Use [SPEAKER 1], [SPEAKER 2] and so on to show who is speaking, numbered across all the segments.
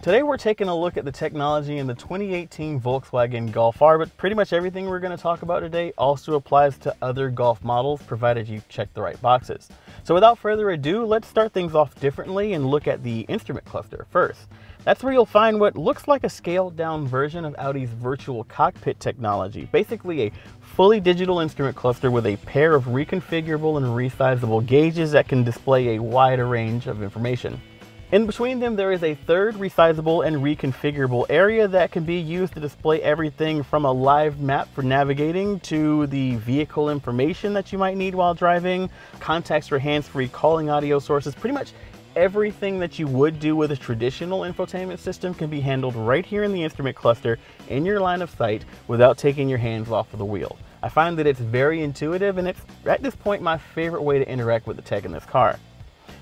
[SPEAKER 1] Today we're taking a look at the technology in the 2018 Volkswagen Golf R, but pretty much everything we're going to talk about today also applies to other Golf models, provided you check the right boxes. So without further ado, let's start things off differently and look at the instrument cluster first. That's where you'll find what looks like a scaled down version of Audi's virtual cockpit technology, basically a fully digital instrument cluster with a pair of reconfigurable and resizable gauges that can display a wider range of information. In between them, there is a third resizable and reconfigurable area that can be used to display everything from a live map for navigating to the vehicle information that you might need while driving, contacts for hands-free calling audio sources, pretty much everything that you would do with a traditional infotainment system can be handled right here in the instrument cluster in your line of sight without taking your hands off of the wheel. I find that it's very intuitive and it's at this point my favorite way to interact with the tech in this car.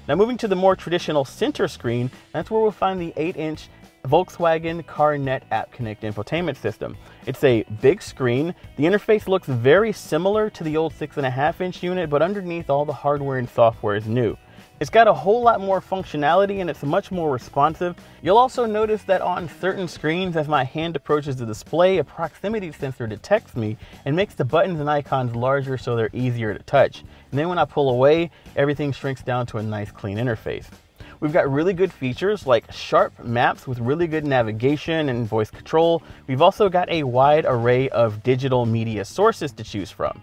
[SPEAKER 1] Now moving to the more traditional center screen, that's where we'll find the 8-inch Volkswagen CarNet App Connect infotainment system. It's a big screen. The interface looks very similar to the old 6.5 inch unit, but underneath all the hardware and software is new. It's got a whole lot more functionality and it's much more responsive. You'll also notice that on certain screens, as my hand approaches the display, a proximity sensor detects me and makes the buttons and icons larger so they're easier to touch. And then when I pull away, everything shrinks down to a nice clean interface. We've got really good features like sharp maps with really good navigation and voice control. We've also got a wide array of digital media sources to choose from.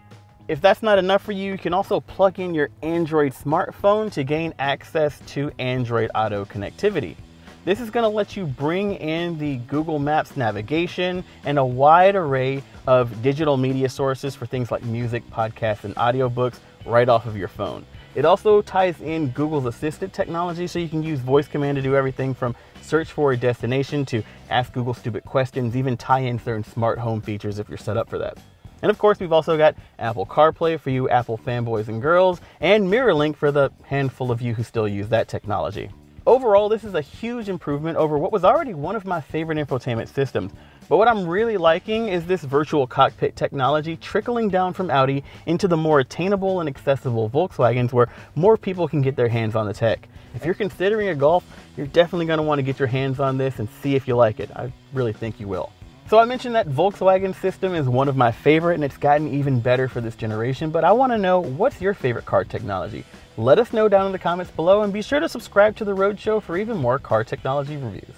[SPEAKER 1] If that's not enough for you, you can also plug in your Android smartphone to gain access to Android Auto connectivity. This is going to let you bring in the Google Maps navigation and a wide array of digital media sources for things like music, podcasts, and audiobooks right off of your phone. It also ties in Google's Assistant technology so you can use voice command to do everything from search for a destination to ask Google stupid questions, even tie in certain smart home features if you're set up for that. And of course, we've also got Apple CarPlay for you Apple fanboys and girls, and MirrorLink for the handful of you who still use that technology. Overall, this is a huge improvement over what was already one of my favorite infotainment systems. But what I'm really liking is this virtual cockpit technology trickling down from Audi into the more attainable and accessible Volkswagens where more people can get their hands on the tech. If you're considering a Golf, you're definitely going to want to get your hands on this and see if you like it. I really think you will. So I mentioned that Volkswagen system is one of my favorite and it's gotten even better for this generation, but I wanna know what's your favorite car technology? Let us know down in the comments below and be sure to subscribe to The Roadshow for even more car technology reviews.